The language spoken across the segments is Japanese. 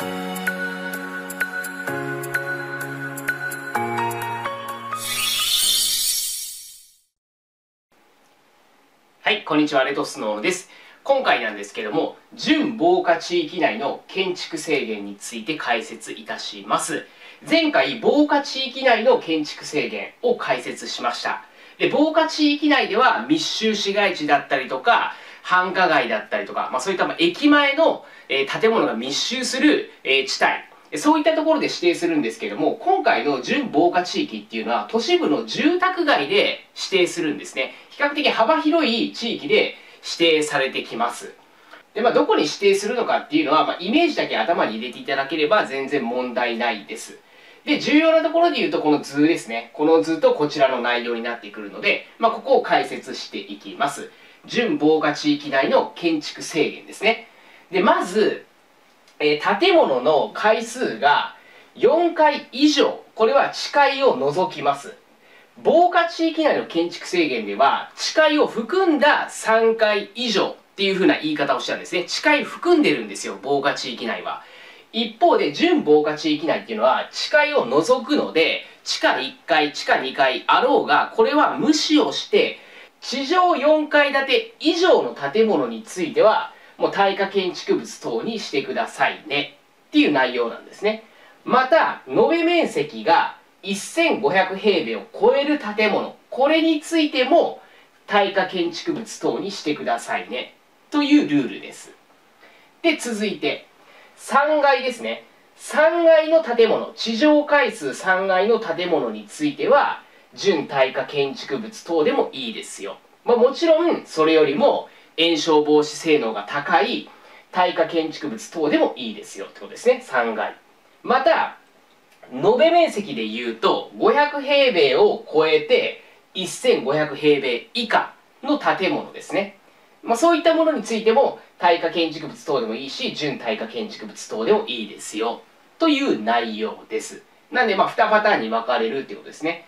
はい、こんにちは、レトスノーです。今回なんですけども、準防火地域内の建築制限について解説いたします。前回、防火地域内の建築制限を解説しました。で、防火地域内では密集市街地だったりとか、繁華街だったりとか、まあ、そういった駅前の、え、建物が密集する、え、地帯、そういったところで指定するんですけども、今回の準防火地域っていうのは都市部の住宅街で指定するんですね。比較的幅広い地域で指定されてきます。で、まあ、どこに指定するのかっていうのは、まあ、イメージだけ頭に入れていただければ全然問題ないです。で、重要なところで言うと、この図ですね。この図とこちらの内容になってくるので、まあ、ここを解説していきます。準防火地域内の建築制限ですね。で、まず、えー、建物の階数が4階以上、これは地階を除きます。防火地域内の建築制限では、地階を含んだ3階以上っていう風な言い方をしたんですね。地階含んでるんですよ、防火地域内は。一方で、準防火地域内っていうのは、地階を除くので、地下1階、地下2階あろうが、これは無視をして、地上4階建て以上の建物については、もう耐火建築物等にしてくださいね。っていう内容なんですね。また、延べ面積が1500平米を超える建物、これについても、耐火建築物等にしてくださいね。というルールです。で、続いて、3階ですね。3階の建物、地上階数3階の建物については、準耐火建築物等でもいいですよ。まあ、もちろん、それよりも炎症防止性能が高い耐火建築物等でもいいですよってことですね。3階。また、延べ面積で言うと、500平米を超えて、1500平米以下の建物ですね。まあ、そういったものについても、耐火建築物等でもいいし、準耐火建築物等でもいいですよ。という内容です。なんで、まあ、2パターンに分かれるってことですね。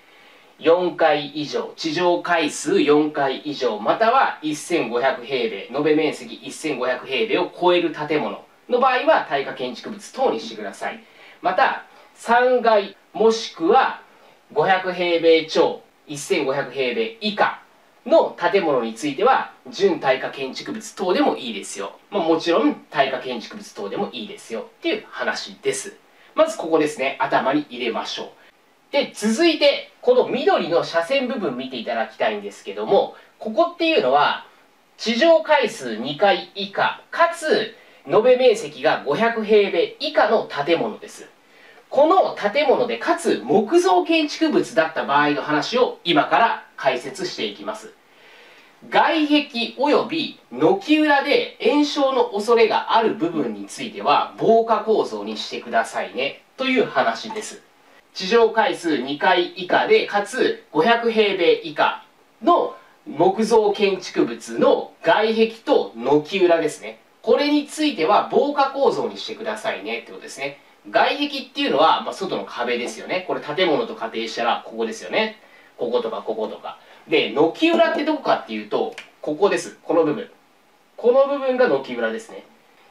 4階以上、地上階数4階以上、または1500平米、延べ面積1500平米を超える建物の場合は、耐火建築物等にしてください。また、3階、もしくは500平米超、1500平米以下の建物については、準耐火建築物等でもいいですよ。まあ、もちろん、耐火建築物等でもいいですよっていう話です。まずここですね、頭に入れましょう。で、続いて、この緑の斜線部分見ていただきたいんですけども、ここっていうのは、地上階数2階以下、かつ、延べ面積が500平米以下の建物です。この建物でかつ木造建築物だった場合の話を今から解説していきます。外壁及び軒裏で炎症の恐れがある部分については防火構造にしてくださいねという話です。地上階数2階以下でかつ500平米以下の木造建築物の外壁と軒裏ですね。これについては防火構造にしてくださいねってことですね。外壁っていうのは、まあ、外の壁ですよね。これ建物と仮定したらここですよね。こことかこことか。で、軒裏ってどこかっていうと、ここです。この部分。この部分が軒裏ですね。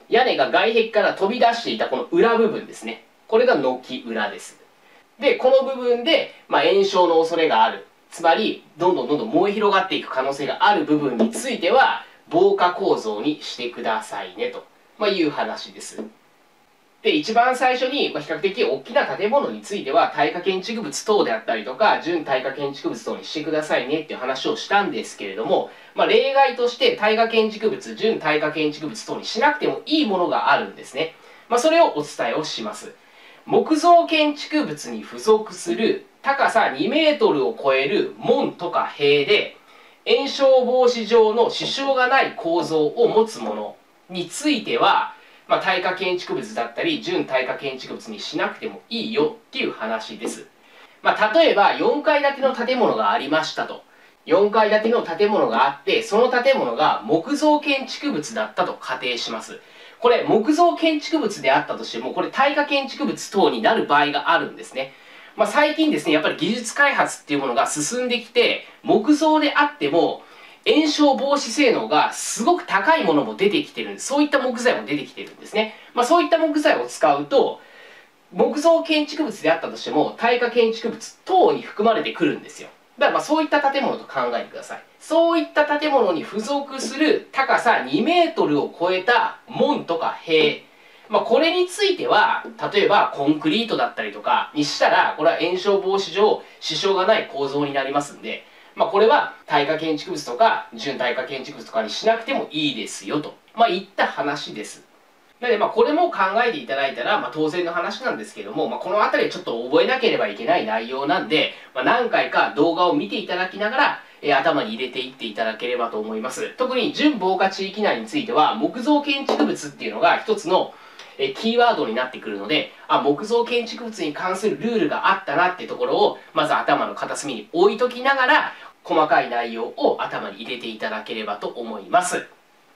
屋根が外壁から飛び出していたこの裏部分ですね。これが軒裏です。で、この部分で、まあ、炎症の恐れがある。つまり、どんどんどんどん燃え広がっていく可能性がある部分については、防火構造にしてくださいね、と、まあ、いう話です。で、一番最初に、まあ、比較的大きな建物については、耐火建築物等であったりとか、準耐火建築物等にしてくださいねっていう話をしたんですけれども、まあ、例外として耐火建築物、準耐火建築物等にしなくてもいいものがあるんですね。まあ、それをお伝えをします。木造建築物に付属する高さ2メートルを超える門とか塀で、炎症防止上の支障がない構造を持つものについては、まあ、耐火建築物だったり、準耐火建築物にしなくてもいいよっていう話です。まあ、例えば、4階建ての建物がありましたと。4階建ての建物があって、その建物が木造建築物だったと仮定します。これ、木造建築物であったとしても、これ、耐火建築物等になる場合があるんですね。まあ、最近ですね、やっぱり技術開発っていうものが進んできて、木造であっても、炎症防止性能がすごく高いものも出てきてるんですそういった木材も出てきてるんですね、まあ、そういった木材を使うと木造建築物であったとしても耐火建築物等に含まれてくるんですよだからまあそういった建物と考えてください。そういった建物に付属する高さ2メートルを超えた門とか塀。まあ、これについては例えばコンクリートだったりとかにしたらこれは炎症防止上支障がない構造になりますんで、まあ、これは耐火建築物とか準耐火建築物とかにしなくてもいいですよと、まあ、いった話です。なので、まあ、これも考えていただいたら、まあ、当然の話なんですけども、まあ、この辺りちょっと覚えなければいけない内容なんで、まあ、何回か動画を見ていただきながら、えー、頭に入れていっていただければと思います。特に準防火地域内については、木造建築物っていうのが一つの、えー、キーワードになってくるので、あ、木造建築物に関するルールがあったなってところを、まず頭の片隅に置いときながら、細かい内容を頭に入れていただければと思います。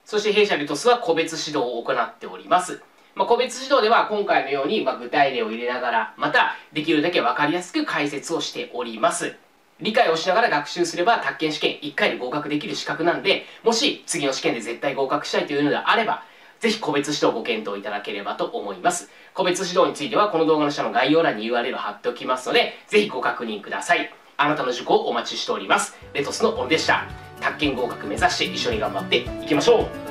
そして弊社リトスは個別指導を行っております。まあ、個別指導では今回のように、ま具体例を入れながら、またできるだけ分かりやすく解説をしております。理解をしながら学習すれば、宅建試験1回で合格できる資格なんで、もし次の試験で絶対合格したいというのであれば、ぜひ個別指導をご検討いただければと思います。個別指導については、この動画の下の概要欄に URL を貼っておきますので、ぜひご確認ください。あなたの受講をお待ちしております。レトスのオンでした。宅建合格目指して一緒に頑張っていきましょう。